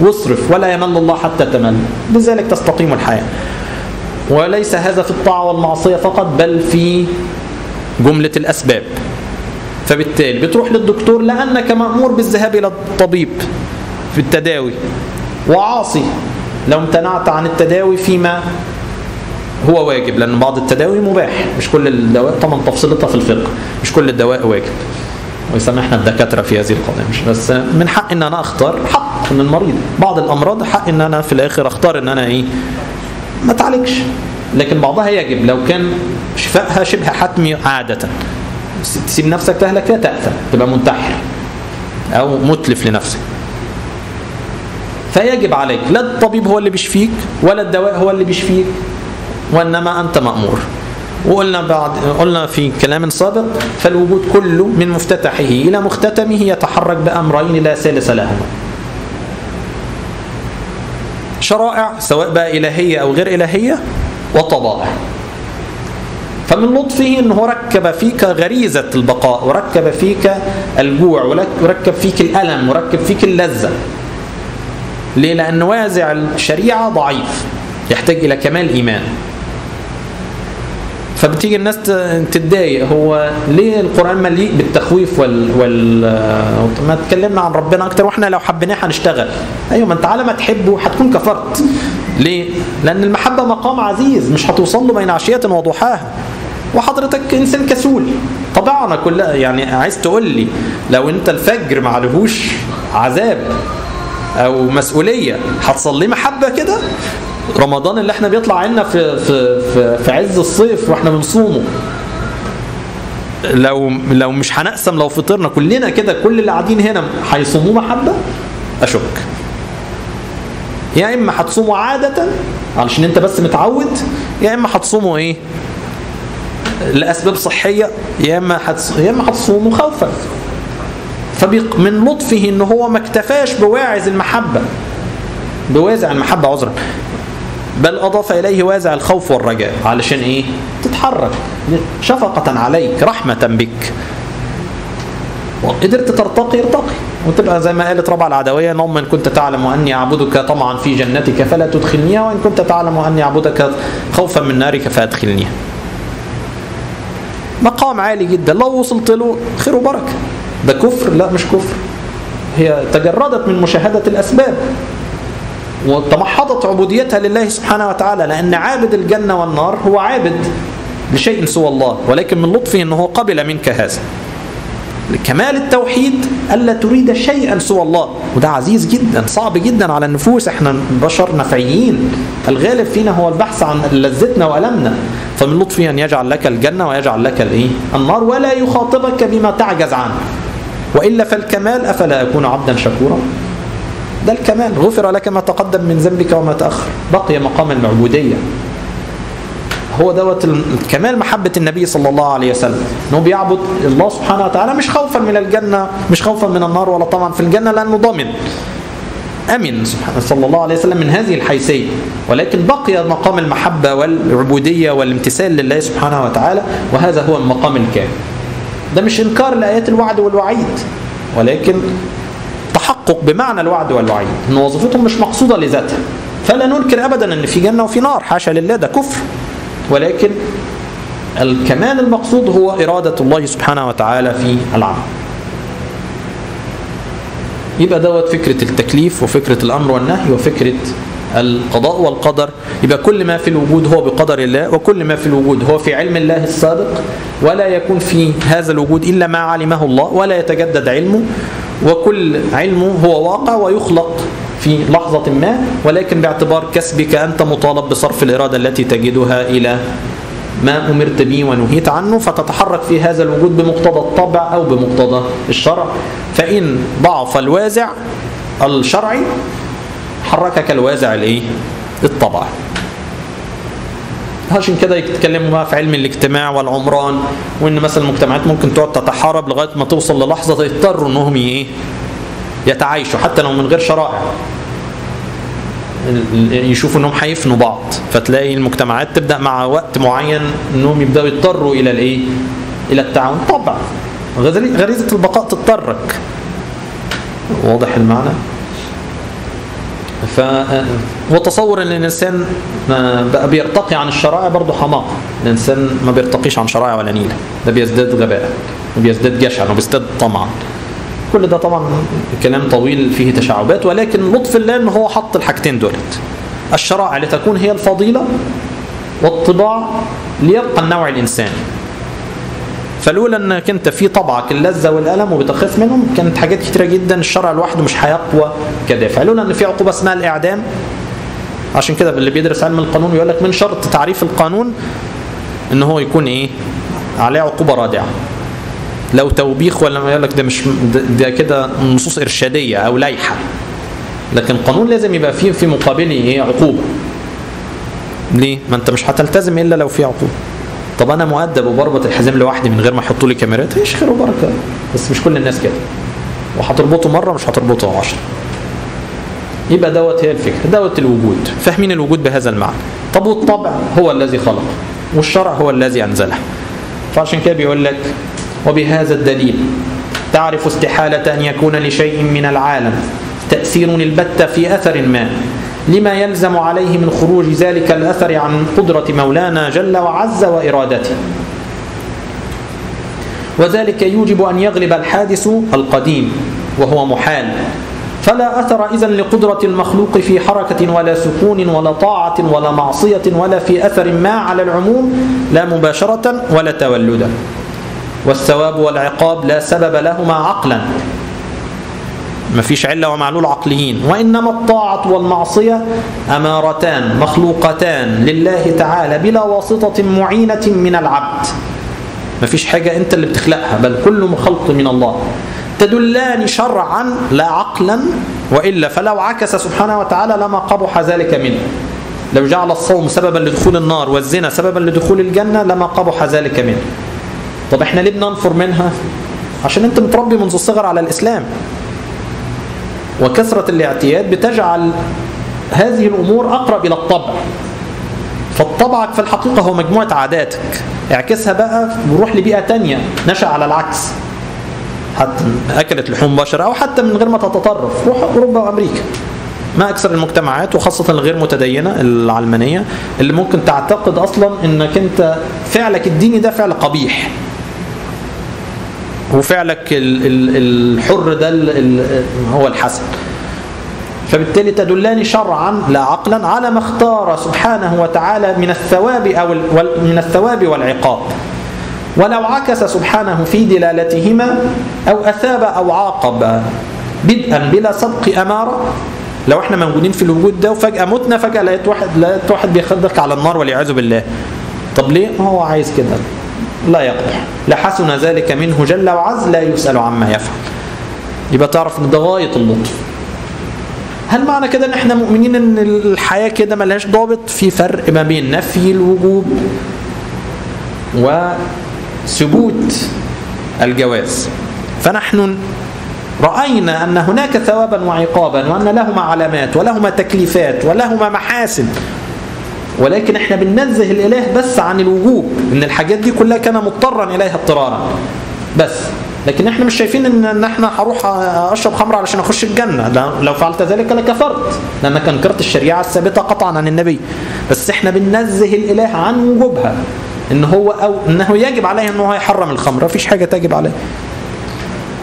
واصرف ولا يمل الله حتى تمل. بذلك تستقيم الحياة. وليس هذا في الطاعة والمعصية فقط بل في جملة الأسباب. فبالتالي بتروح للدكتور لأنك مأمور بالذهاب إلى الطبيب في التداوي. وعاصي. لو امتنعت عن التداوي فيما هو واجب لأن بعض التداوي مباح. مش كل الدواء طبعا تفصيلتها في الفقه. مش كل الدواء واجب. ويسامحنا الدكاترة في هذه القضية. مش بس من حق إن أنا أختار حق من المريض. بعض الأمراض حق إن أنا في الآخر أختار إن أنا إيه؟ ما تعالجش. لكن بعضها يجب. لو كان شفائها شبه حتمي عادة. تسيب نفسك تهلك فيها تأثم تبقى منتحر. أو متلف لنفسك. فيجب عليك. لا الطبيب هو اللي بيشفيك ولا الدواء هو اللي بيشفيك. وإنما أنت مأمور. وقلنا بعد قلنا في كلام سابق فالوجود كله من مفتتحه إلى مختتمه يتحرك بأمرين لا ثالث لهما. شرائع سواء بقى إلهية أو غير إلهية وطبائع. فمن لطفه إنه ركب فيك غريزة البقاء وركب فيك الجوع وركب فيك الألم وركب فيك اللذة. ليه؟ لأن وازع الشريعة ضعيف يحتاج إلى كمال إيمان. فبتيجي الناس تتضايق. هو ليه القرآن مليء بالتخويف وال, وال... ما اتكلمنا عن ربنا أكتر وإحنا لو حبيناه هنشتغل. أيوة ما أنت على ما تحبه هتكون كفرت. ليه؟ لأن المحبة مقام عزيز مش هتوصل له بين عشية وضحاها. وحضرتك إنسان كسول. طبعنا كلها يعني عايز تقول لي لو أنت الفجر ما عليهوش عذاب أو مسؤولية هتصلي محبة كده؟ رمضان اللي إحنا بيطلع عنا في في في, في عز الصيف وإحنا بنصومه. لو لو مش هنقسم لو فطرنا كلنا كده كل اللي قاعدين هنا هيصوموه محبة؟ أشك. يا إما هتصوموا عادة علشان أنت بس متعود يا إما هتصوموا إيه؟ لأسباب صحية يا إما. يا إما هتصوموا خوفا. فمن لطفه إن هو ما اكتفاش بواعز المحبة. بوازع المحبة عذرا. بل أضاف إليه وازع الخوف والرجاء. علشان إيه؟ تتحرك. شفقة عليك رحمة بك. وقدرت ترتقي ارتقي. وتبقى زي ما قالت ربع العدوية اللهم إن كنت تعلم أني أعبدك طمعا في جنتك فلا تدخلنيها وإن كنت تعلم أني أعبدك خوفا من نارك فأدخلنيها مقام عالي جدا. لو وصلت له خير وبركة. ده كفر؟ لا مش كفر. هي تجردت من مشاهدة الأسباب. وتمحضت عبوديتها لله سبحانه وتعالى لأن عابد الجنة والنار هو عابد لشيء سوى الله ولكن من لطفه أنه قبل منك هذا. كمال التوحيد ألا تريد شيئا سوى الله. وده عزيز جدا صعب جدا على النفوس إحنا بشر نفعيين. الغالب فينا هو البحث عن لذتنا وألمنا. فمن لطفه أن يجعل لك الجنة ويجعل لك الإيه؟ النار ولا يخاطبك بما تعجز عنه. وإلا فالكمال أفلا أكون عبدا شكورا؟ ده الكمال غفر لك ما تقدم من ذنبك وما تأخر. بقي مقام العبودية هو دوت كمال محبة النبي صلى الله عليه وسلم. إنه بيعبد الله سبحانه وتعالى مش خوفا من الجنة مش خوفا من النار ولا طبعا في الجنة لأنه ضامن. أمن سبحانه صلى الله عليه وسلم من هذه الحيثية. ولكن بقي مقام المحبة والعبودية والامتثال لله سبحانه وتعالى وهذا هو المقام الكامل. ده مش إنكار لآيات الوعد والوعيد. ولكن تحقق بمعنى الوعد والوعيد. إن وظيفتهم مش مقصودة لذاتها. فلا ننكر أبدا أن في جنة وفي نار. حاشا لله ده كفر. ولكن الكمال المقصود هو إرادة الله سبحانه وتعالى في العمل. يبقى دوت فكرة التكليف وفكرة الأمر والنهي وفكرة القضاء والقدر. يبقى كل ما في الوجود هو بقدر الله وكل ما في الوجود هو في علم الله السابق. ولا يكون في هذا الوجود إلا ما علمه الله ولا يتجدد علمه. وكل علمه هو واقع ويخلق في لحظة ما. ولكن باعتبار كسبك أنت مطالب بصرف الإرادة التي تجدها إلى ما أمرت به ونهيت عنه فتتحرك في هذا الوجود بمقتضى الطبع أو بمقتضى الشرع. فإن ضعف الوازع الشرعي حركك الوازع الايه الطبع عشان كده يتكلموا بقى في علم الاجتماع والعمران وإن مثلا المجتمعات ممكن تقعد تتحارب لغاية ما توصل للحظة يضطروا إنهم إيه؟ يتعايشوا حتى لو من غير شرائع. يشوفوا إنهم هيفنوا بعض. فتلاقي المجتمعات تبدأ مع وقت معين إنهم يبدأوا يضطروا إلى الإيه؟ إلى التعاون. طبعا. غريزة البقاء تضطرك. واضح المعنى؟ وتصور إن الإنسان بقى بيرتقي عن الشرائع برضه حماقه الإنسان ما بيرتقيش عن شرائع ولا نيلة. ده بيزداد غباء وبيزداد جشعا وبيزداد طمعا كل ده طبعا كلام طويل فيه تشعبات ولكن لطف الله إن هو حط الحاجتين دولت. الشرائع لتكون هي الفضيلة والطباع ليبقى النوع الإنساني. فلولا انك انت في طبعك اللذة والألم وبتخاف منهم كانت حاجات كتيرة جدا الشرع لوحده مش هيقوى كدافع لولا إن في عقوبة اسمها الإعدام عشان كده اللي بيدرس علم القانون يقول لك من شرط تعريف القانون إن هو يكون إيه؟ عليه عقوبة رادعة. لو توبيخ ولا ما يقول لك ده مش ده, ده كده نصوص إرشادية أو لايحة. لكن القانون لازم يبقى فيه في مقابله إيه؟ عقوبة. ليه؟ ما أنت مش هتلتزم إلا لو في عقوبة. طب أنا مؤدب وبربط الحزام لوحدي من غير ما يحطوا لي كاميرات؟ إيش خير وبركة. بس مش كل الناس كده. وهتربطه مرة مش هتربطه 10 يبقى دوت هي الفكرة. دوت الوجود. فاهمين الوجود بهذا المعنى. طب والطبع هو الذي خلق والشرع هو الذي أنزله. فعشان كده بيقول لك وبهذا الدليل تعرف استحالة أن يكون لشيء من العالم تأثير البتة في أثر ما. لما يلزم عليه من خروج ذلك الأثر عن قدرة مولانا جل وعز وإرادته. وذلك يوجب أن يغلب الحادث القديم وهو محال. فلا أثر إذن لقدرة المخلوق في حركة ولا سكون ولا طاعة ولا معصية ولا في أثر ما على العموم لا مباشرة ولا تولدا. والثواب والعقاب لا سبب لهما عقلا. ما فيش علة ومعلول عقليين. وإنما الطاعة والمعصية أمارتان مخلوقتان لله تعالى بلا واسطة معينة من العبد. ما فيش حاجة أنت اللي بتخلقها بل كل خلق من الله. تدلان شرعا لا عقلا وإلا فلو عكس سبحانه وتعالى لما قبح ذلك منه. لو جعل الصوم سببا لدخول النار والزنا سببا لدخول الجنة لما قبح ذلك منه. طب إحنا ليه بننفر منها؟ عشان أنت متربي منذ الصغر على الإسلام. وكثرة الاعتياد بتجعل هذه الأمور أقرب إلى الطبع. فالطبعك في الحقيقة هو مجموعة عاداتك. اعكسها بقى وروح لبيئة تانية نشأ على العكس. حتى أكلت لحوم بشر أو حتى من غير ما تتطرف. روح أوروبا وأمريكا. ما أكثر المجتمعات وخاصة الغير متدينة العلمانية اللي ممكن تعتقد أصلا أنك أنت فعلك الديني ده فعل قبيح. وفعلك الحر ده هو الحسن فبالتالي تدلان شرعا لا عقلا على ما اختار سبحانه وتعالى من الثواب أو من الثواب والعقاب. ولو عكس سبحانه في دلالتهما أو أثاب أو عاقب بدءا بلا سبق أمارة. لو إحنا موجودين في الوجود ده وفجأة متنا فجأة لقيت واحد لقيت واحد بيخدك على النار والعياذ بالله. طب ليه؟ هو عايز كده. لا يقبح لحسن ذلك منه جل وعز لا يسأل عما يفعل. يبقى تعرف إن ده غاية اللطف هل معنى كده إن إحنا مؤمنين إن الحياة كده ملهاش ضابط؟ في فرق ما بين نفي الوجوب وثبوت الجواز. فنحن رأينا أن هناك ثوابا وعقابا وأن لهما علامات ولهما تكليفات ولهما محاسن. ولكن إحنا بننزه الإله بس عن الوجوب إن الحاجات دي كلها كان مضطرا إليها اضطرارا. بس لكن إحنا مش شايفين إن إن إحنا هروح أشرب خمر علشان أخش الجنة. لو فعلت ذلك لكفرت لانك انكرت الشريعة الثابتة قطعا عن النبي. بس إحنا بننزه الإله عن وجوبها. إن هو أو انه يجب عليه انه يحرم الخمر. مفيش حاجة تجب عليه.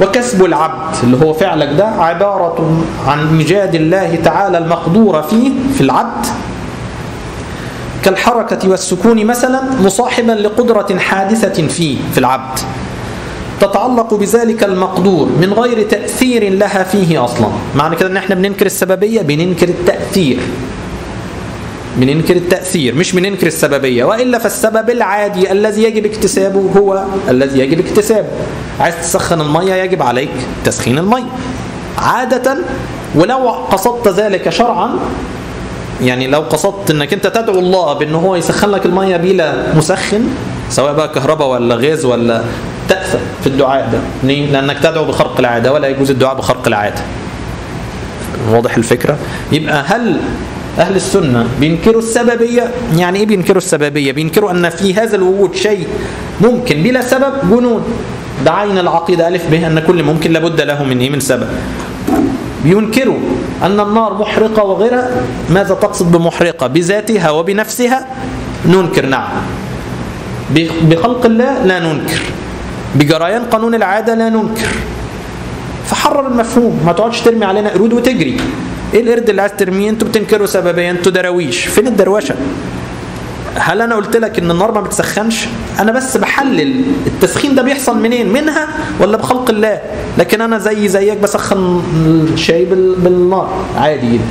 وكسب العبد اللي هو فعلك ده عبارة عن إيجاد الله تعالى المقدور فيه في العبد. كالحركة والسكون مثلا مصاحبا لقدرة حادثة فيه في العبد. تتعلق بذلك المقدور من غير تأثير لها فيه أصلا. معنى كده إن إحنا بننكر السببية بننكر التأثير. بننكر التأثير مش بننكر السببية. وإلا فالسبب العادي الذي يجب اكتسابه هو الذي يجب اكتسابه. عايز تسخن المية يجب عليك تسخين المية. عادة ولو قصدت ذلك شرعا يعني لو قصدت إنك أنت تدعو الله بان هو يسخن لك المية بلا مسخن سواء بقى كهرباء ولا غاز ولا تأثر في الدعاء ده. ليه؟ لأنك تدعو بخرق العادة ولا يجوز الدعاء بخرق العادة. واضح الفكرة؟ يبقى هل أهل السنة بينكروا السببية؟ يعني إيه بينكروا السببية؟ بينكروا أن في هذا الوجود شيء ممكن بلا سبب؟ جنون. ده عين العقيدة ألف به أن كل ممكن لابد له من إيه؟ من سبب. بينكروا أن النار محرقة وغيرها؟ ماذا تقصد بمحرقة؟ بذاتها وبنفسها؟ ننكر نعم. بخلق الله لا ننكر. بجريان قانون العادة لا ننكر. فحرر المفهوم. ما تقعدش ترمي علينا. قرود وتجري. إيه القرد اللي عايز ترميه؟ أنتوا بتنكروا سببيا. أنتوا دراويش فين الدروشة؟ هل أنا قلت لك إن النار ما بتسخنش؟ أنا بس بحلل التسخين ده بيحصل منين؟ منها ولا بخلق الله؟ لكن أنا زي زيك بسخن الشاي بالنار. عادي جدا.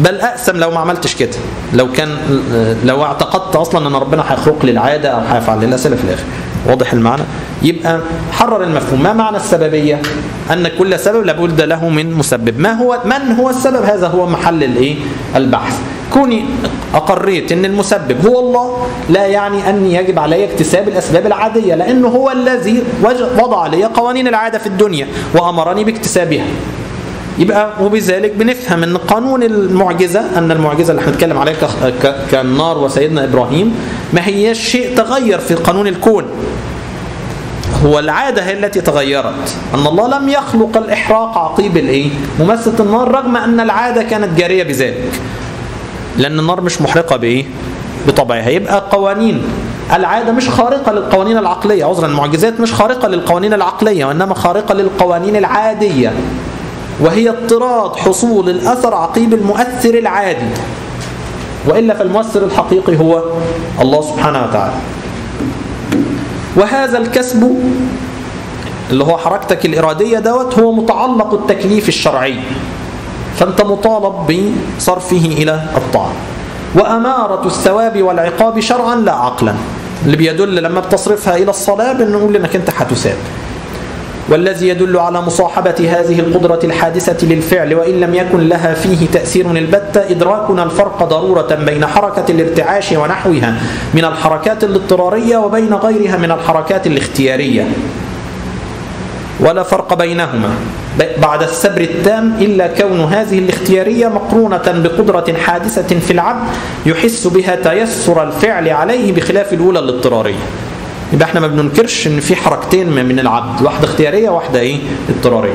بل أقسم لو ما عملتش كده. لو كان لو اعتقدت أصلا إن ربنا هيخلق لي العادة أو هيفعل لي الأسئلة في الآخر. واضح المعنى؟ يبقى حرر المفهوم. ما معنى السببية؟ أن كل سبب لابد له من مسبب. ما هو من هو السبب؟ هذا هو محل الإيه؟ البحث. كوني أقريت إن المسبب هو الله لا يعني ان يجب علي اكتساب الأسباب العادية لأنه هو الذي وضع لي قوانين العادة في الدنيا وأمرني باكتسابها. يبقى وبذلك بنفهم إن قانون المعجزة أن المعجزة اللي هنتكلم عليها كالنار وسيدنا إبراهيم ما هياش شيء تغير في قانون الكون. هو العادة هي التي تغيرت. أن الله لم يخلق الإحراق عقيب الإيه؟ ممسة النار رغم أن العادة كانت جارية بذلك. لأن النار مش محرقة بإيه؟ بطبعها. يبقى قوانين العادة مش خارقة للقوانين العقلية. عذرا المعجزات مش خارقة للقوانين العقلية وإنما خارقة للقوانين العادية. وهي اضطراد حصول الأثر عقيب المؤثر العادي. وإلا فالمؤثر الحقيقي هو الله سبحانه وتعالى. وهذا الكسب اللي هو حركتك الإرادية دوت هو متعلق التكليف الشرعي. فأنت مطالب بصرفه إلى الطاعة وأمارة الثواب والعقاب شرعا لا عقلا. اللي بيدل لما بتصرفها إلى الصلاة بنقول إنك أنت هتساب والذي يدل على مصاحبة هذه القدرة الحادثة للفعل وإن لم يكن لها فيه تأثير البتة إدراكنا الفرق ضرورة بين حركة الارتعاش ونحوها من الحركات الاضطرارية وبين غيرها من الحركات الاختيارية. ولا فرق بينهما. بعد السبر التام إلا كون هذه الاختيارية مقرونة بقدرة حادثة في العبد يحس بها تيسر الفعل عليه بخلاف الأولى الاضطرارية. يبقى إحنا ما بننكرش إن في حركتين من العبد واحدة اختيارية واحدة إيه؟ اضطرارية.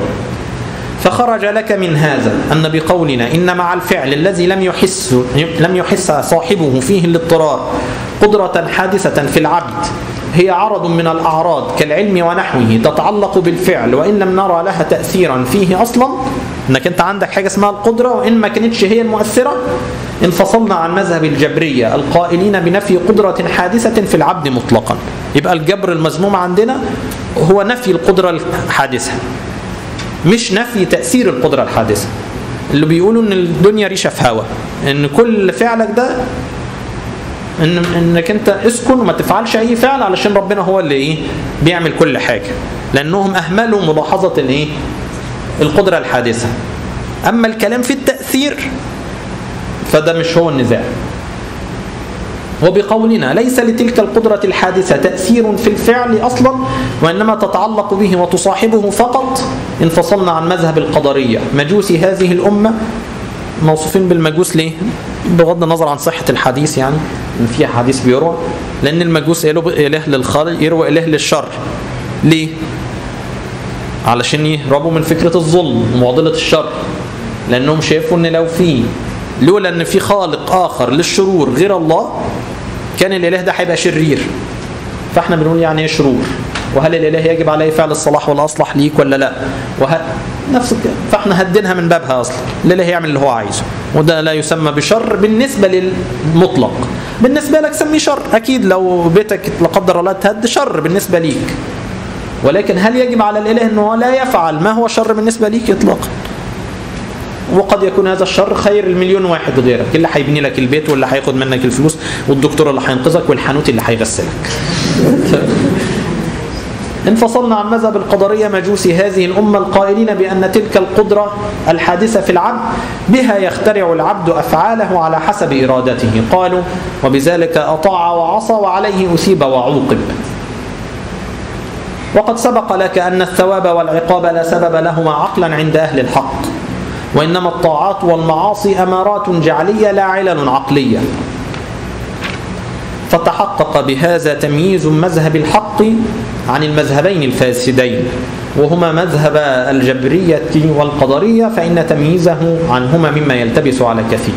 فخرج لك من هذا أن بقولنا إن مع الفعل الذي لم يحس لم يحس صاحبه فيه الاضطرار قدرة حادثة في العبد هي عرض من الأعراض كالعلم ونحوه تتعلق بالفعل وإن لم نرى لها تأثيرا فيه أصلا. أنك أنت عندك حاجة اسمها القدرة وإن ما كانتش هي المؤثرة انفصلنا عن مذهب الجبرية القائلين بنفي قدرة حادثة في العبد مطلقا. يبقى الجبر المذموم عندنا هو نفي القدرة الحادثة مش نفي تأثير القدرة الحادثة. اللي بيقولوا إن الدنيا ريشة في هوا إن كل فعلك ده ان إنك أنت اسكن وما تفعلش أي فعل علشان ربنا هو اللي إيه؟ بيعمل كل حاجة. لأنهم أهملوا ملاحظة الإيه؟ القدرة الحادثة. أما الكلام في التأثير فده مش هو النزاع. وبقولنا ليس لتلك القدرة الحادثة تأثير في الفعل أصلا وإنما تتعلق به وتصاحبه فقط. انفصلنا عن مذهب القدرية. مجوس هذه الأمة موصوفين بالمجوس ليه؟ بغض النظر عن صحة الحديث يعني. إن فيها حديث بيروى. لأن المجوس إله للخير يروى إله للشر. ليه؟ علشان يهربوا من فكرة الظلم ومعضلة الشر. لأنهم شافوا إن لو في لولا إن في خالق آخر للشرور غير الله كان الإله ده هيبقى شرير. فإحنا بنقول يعني إيه شرور؟ وهل الإله يجب عليه فعل الصلاح والأصلح ليك ولا لا؟ وه... نفس الكلام فاحنا هدينها من بابها أصلا. الإله يعمل اللي هو عايزه. وده لا يسمى بشر بالنسبة للمطلق. بالنسبة لك سميه شر. أكيد لو بيتك لا قدر الله تهد شر بالنسبة ليك. ولكن هل يجب على الإله إنه لا يفعل ما هو شر بالنسبة ليك اطلاقا؟ وقد يكون هذا الشر خير المليون واحد غيرك. اللي هيبني لك البيت واللي هياخد منك الفلوس؟ والدكتور اللي هينقذك والحانوت اللي هيغسلك انفصلنا عن مذهب القدرية مجوسي هذه الأمة القائلين بأن تلك القدرة الحادثة في العبد بها يخترع العبد أفعاله على حسب إرادته. قالوا وبذلك أطاع وعصى وعليه أثيب وعوقب. وقد سبق لك أن الثواب والعقاب لا سبب لهما عقلا عند أهل الحق وإنما الطاعات والمعاصي أمارات جعلية لا علل عقلية فتحقق بهذا تمييز مذهب الحق عن المذهبين الفاسدين وهما مذهب الجبرية والقدرية فإن تمييزه عنهما مما يلتبس على كثير.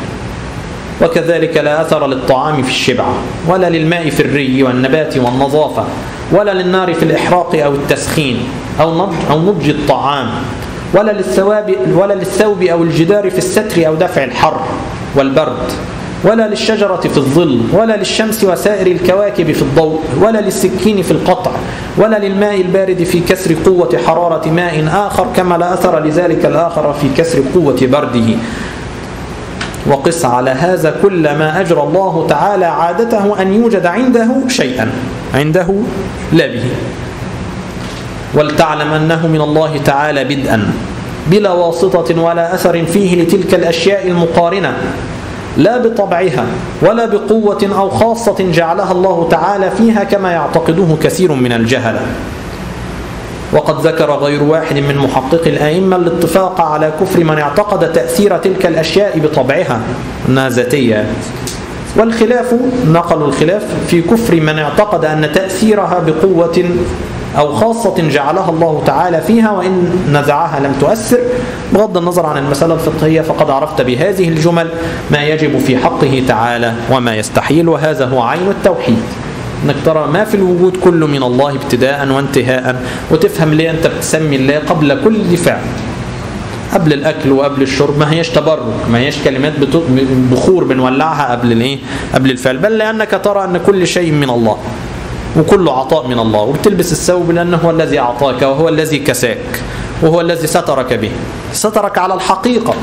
وكذلك لا أثر للطعام في الشبع ولا للماء في الري والنبات والنظافة ولا للنار في الإحراق أو التسخين أو نضج, أو نضج الطعام ولا للثواب ولا للثوب أو الجدار في الستر أو دفع الحر والبرد. ولا للشجرة في الظل ولا للشمس وسائر الكواكب في الضوء ولا للسكين في القطع ولا للماء البارد في كسر قوة حرارة ماء آخر كما لا أثر لذلك الآخر في كسر قوة برده. وقس على هذا كل ما أجرى الله تعالى عادته أن يوجد عنده شيئا عنده لا به. ولتعلم أنه من الله تعالى بدءا بلا واسطة ولا أثر فيه لتلك الأشياء المقارنة. لا بطبعها ولا بقوة أو خاصة جعلها الله تعالى فيها كما يعتقده كثير من الجهلة وقد ذكر غير واحد من محقق الأئمة الاتفاق على كفر من اعتقد تأثير تلك الأشياء بطبعها. أنها ذاتية والخلاف نقل الخلاف في كفر من اعتقد أن تأثيرها بقوة أو خاصة جعلها الله تعالى فيها وإن نزعها لم تؤثر. بغض النظر عن المسألة الفقهية فقد عرفت بهذه الجمل ما يجب في حقه تعالى وما يستحيل وهذا هو عين التوحيد. إنك ترى ما في الوجود كله من الله ابتداء وانتهاء وتفهم ليه أنت بتسمي الله قبل كل فعل. قبل الأكل وقبل الشرب ما هيش تبرك ما هيش كلمات بخور بنولعها قبل الإيه؟ قبل الفعل. بل لأنك ترى أن كل شيء من الله. وكله عطاء من الله وبتلبس الثوب لأنه هو الذي أعطاك وهو الذي كساك وهو الذي سترك به. سترك على الحقيقة.